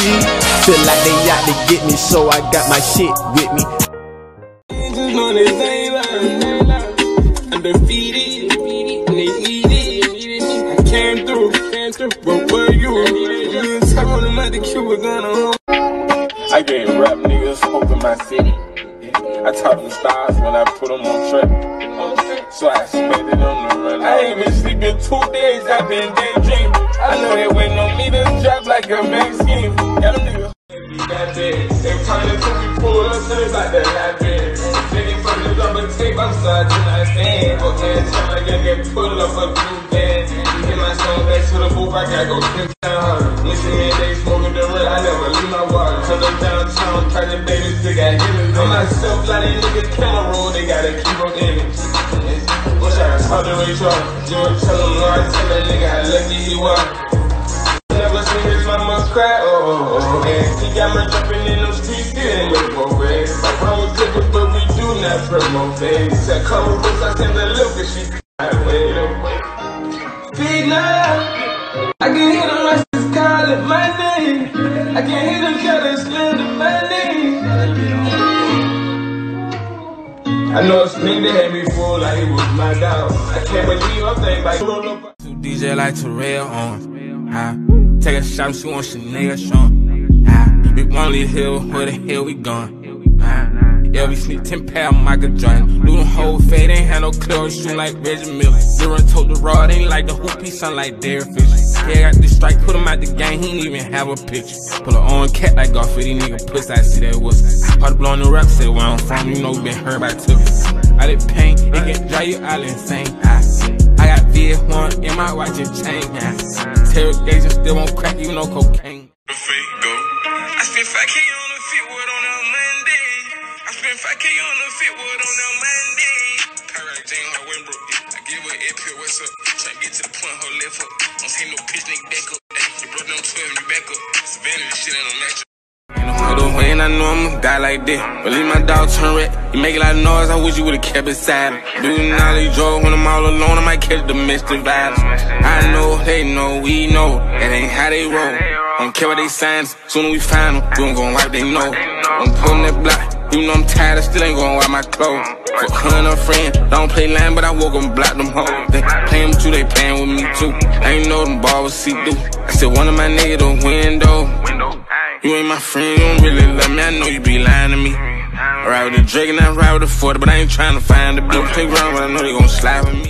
weed. Feel like they out to get me, so I got my shit with me. Just know they ain't lying. Undefeated, and they need it. I came through, came through, but where you? You was talking about the Cuba gun on. I gave rap niggas hope in my city. I taught them stars when I put them on track. So I spent it on the run. I ain't been sleeping two days, I've been daydreaming. I know they waiting me to like a vaccine. Yeah, them niggas. That big. Time they took me pull up, they like that that big. Nigga from the rubber tape, I'm sorry to not stand. Okay, time I get get pull up a blue band. You get my song back to the booth, I gotta go kiss down. Listen, man, they smoking the red, I never leave my water. Turn up downtown, turning babies, they got healers. On myself, like these niggas camera roll, they gotta keep on image. Wish I could to Charles. You would tell him, Lord, tell that nigga how lucky he was. Never seen his oh, oh, oh, and he got me jumping in them streets, ain't with ways. My phone was clipping, but we do not promote things. Come with us, I send the look, and she cried, wait, wait. Speed now, I can hear the rushes calling my name. I can hear them killers slander my name. I know it's me that had me fool like it was my dog. I can't believe I'm thinking up. DJ like Terrell on. Ah, take a shot, she want Chanel Sean. Ah, we leave here, where the hell we gone? Ah, yeah, we sneak 10 pound Michael Jordan. Do the whole fade, ain't had no clear, shoot like Reggie Miller. Zero told the rod, ain't like the hoop, he sound like Derek Fisher. Yeah, got the strike, put him out the game, he ain't even have a picture. Pull her on cat like for these nigga puss, I see that was. Hard blowing the rap, say where I'm from, you know been hurt by took I did pain, it can drive you all insane. I, I got VS1 in my watch and chain. Interrogation still won't crack, you know cocaine. I spent 5K on the fit wood on a Monday. I spent 5K on the fit wood on a Monday. Pirate Jane, her win broke. I give her a pill, what's up? Try to get to the point, her left up. Don't see no pitch, nigga, back up. Ay, you broke them 12, you back up. Savannah, this shit ain't no match. I know I'm a guy like this. But leave my dog turn red. You make a lot of noise, I wish you would've kept it silent. Doing all these drugs when I'm all alone, I might catch the domestic violence. I know, they know, we know, that ain't how they roll. Don't care what they signs, soon we find them, we gon' go wipe they know. I'm pulling that block, you know I'm tired, I still ain't gon' wipe my clothes. Fuck her and friend, don't play line, but I woke up and block them hoes. They playin' with you, they playin' with me too. I ain't know them ball was see through. I said one of my niggas the window. You ain't my friend, you don't really love me. I know you be lying to me. I ride with the Drake and I ride with the 40, but I ain't trying to find the blue playground, but I know they gon' slide with me.